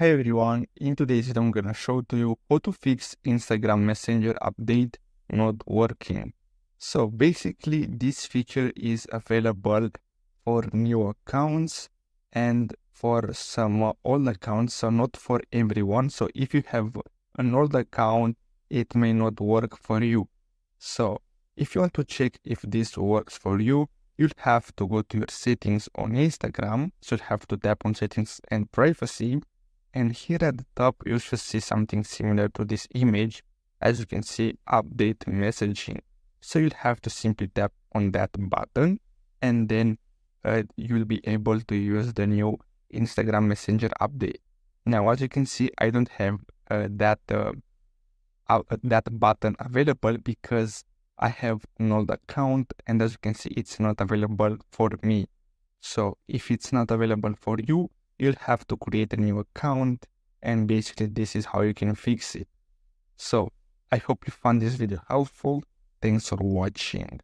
Hi everyone, in today's video I'm gonna show to you how to fix Instagram Messenger update not working. So basically this feature is available for new accounts and for some old accounts, so not for everyone. So if you have an old account, it may not work for you. So if you want to check if this works for you, you'll have to go to your settings on Instagram. So you have to tap on settings and privacy and here at the top, you should see something similar to this image. As you can see, update messaging. So you'll have to simply tap on that button and then uh, you'll be able to use the new Instagram Messenger update. Now, as you can see, I don't have uh, that uh, that button available because I have an old account and as you can see, it's not available for me. So if it's not available for you, you'll have to create a new account and basically this is how you can fix it. So I hope you found this video helpful. Thanks for watching.